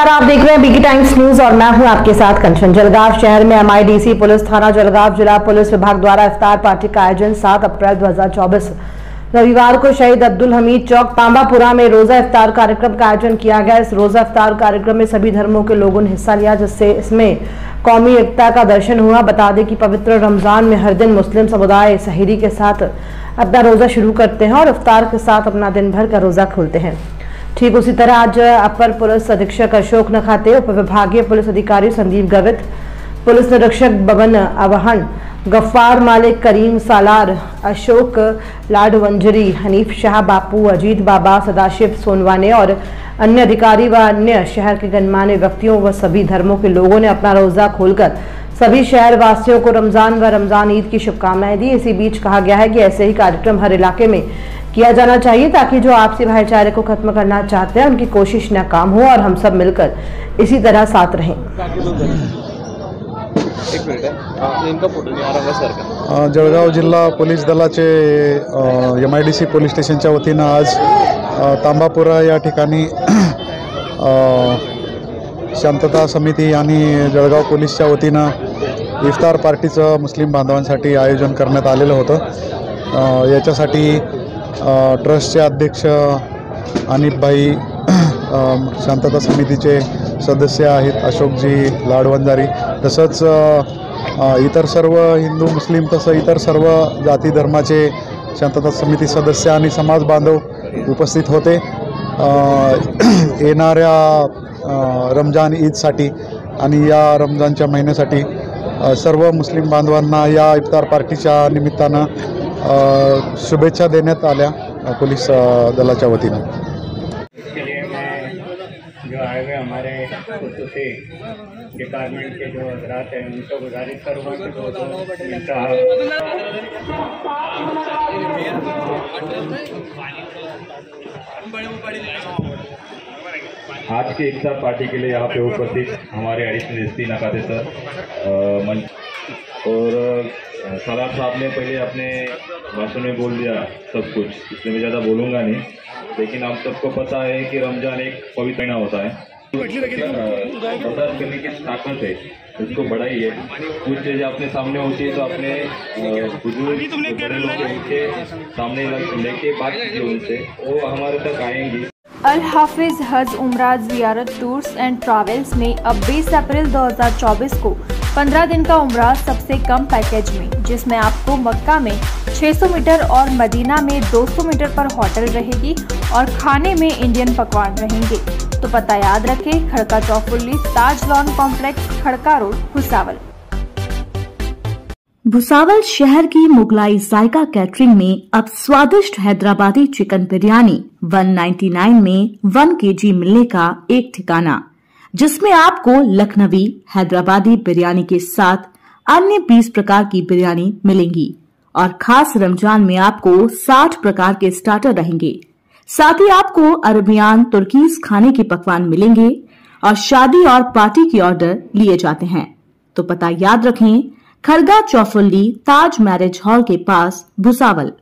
नमस्कार, आप देख रहे हैं बीकी टाइम्स न्यूज़ और मैं हूँ आपके साथ कंचन जलगांव शहर में एमआईडीसी पुलिस थाना जलगांव जिला पुलिस विभाग द्वारा इफ्तार पार्टी का आयोजन 7 अप्रैल 2024 रविवार को शहीद अब्दुल हमीद चौक, तांबापुरा में रोजा इफ्तार कार्यक्रम का आयोजन किया गया। इस रोजा इफ्तार कार्यक्रम में सभी धर्मों के लोगों ने हिस्सा लिया, जिससे इसमें कौमी एकता का दर्शन हुआ। बता दें कि पवित्र रमज़ान में हर दिन मुस्लिम समुदाय सहीरी के साथ अपना रोजा शुरू करते हैं और इफ्तार के साथ अपना दिन भर का रोजा खोलते हैं। ठीक उसी तरह आज अपर पुलिस अधीक्षक अशोक नखाते, उप विभागीय पुलिस अधिकारी संदीप गवित, पुलिस निरीक्षक बबन अवहन, गफ्फार मालिक करीम सालार, अशोक लाडवंजरी, हनीफ शाह, बापू अजीत बाबा, सदाशिव सोनवाने और अन्य अधिकारी व अन्य शहर के गणमान्य व्यक्तियों व सभी धर्मों के लोगों ने अपना रोजा खोलकर सभी शहर वासियों को रमज़ान व रमज़ान ईद की शुभकामनाएँ दी। इसी बीच कहा गया है कि ऐसे ही कार्यक्रम हर इलाके में किया जाना चाहिए ताकि जो आपसी भाईचारे को खत्म करना चाहते हैं उनकी कोशिश नाकाम हो और हम सब मिलकर इसी तरह साथ रहें। जळगाव जिल्हा पोलीस दलाचे M I D C police स्टेशनच्या वतीनं आज तांबापुरा या ठिकाणी शांतता समिती आणि जळगाव पोलीसच्या वतीनं इफ्तार पार्टीचं मुस्लिम बांधवांसाठी आयोजन करण्यात आलेलं होतं. याच्यासाठी अ, ट्रस्टचे अध्यक्ष अनिपभाई शांतता समितीचे सदस्य आहेत अशोकजी लाडवंजारी. तसंच इतर सर्व हिंदू मुस्लिम तसं इतर सर्व जाती धर्माचे शांतता समिती सदस्य आणि समाज बांधव उपस्थित होते. येणाऱ्या रमजान ईदसाठी आणि या रमजानच्या महिन्यासाठी सर्व मुस्लिम बांधवांना या इफ्तार पार्टीच्या निमित्तानं शुभेच्छा देण्यात आल्या पोलीस दलाच्या वतीनं. जो आए हुए हमारे खसूसी डिपार्टमेंट के जो हजरात हैं उनको गुजारिश करूँगा कि वो जो इनका आज के इफ्तार पार्टी के लिए यहाँ पे उपस्थित हमारे additional S P Nakate sir मंच और सलार साहब ने पहले अपने भाषण में बोल दिया सब कुछ। इसलिए मैं ज़्यादा बोलूँगा नहीं। लेकिन आप सबको पता है कि रमज़ान एक पवित्र महीना होता है। बर्दाश्त करने की ताकत है उसको बढ़ाइए। कुछ चीज़ें अपने सामने होती है तो अपने बुज़ुर्ग बड़े लोग उनके सामने लेके बात कीजिए उनसे। वो हमारे तक आएँगी। अल हाफिज हज उमरा जियारत टूर्स एंड ट्रैवल्स में अब 20 अप्रैल 2024 को 15 दिन का उमरा सबसे कम पैकेज में, जिसमें आपको मक्का में 600 मीटर और मदीना में 200 मीटर पर होटल रहेगी और खाने में इंडियन पकवान रहेंगे। तो पता याद रखें, Khadka Chaufulli Taj lawn complex, Khadka road, Bhusawal. Bhusawal शहर की मुगलाई जायका कैटरिंग में अब स्वादिष्ट हैदराबादी चिकन बिरयानी 199 में 1 केजी मिलने का एक ठिकाना। जिसमें आपको लखनवी, हैदराबादी बिरयानी के साथ अन्य 20 प्रकार की बिरयानी मिलेंगी। और खास रमज़ान में आपको 60 प्रकार के स्टार्टर रहेंगे। साथ ही आपको अरबियान तुर्कीज खाने के पकवान मिलेंगे और शादी और पार्टी के ऑर्डर लिए जाते हैं। तो पता याद रखें, खरगा चौफुल्ली ताज मैरिज हॉल के पास भुसावल।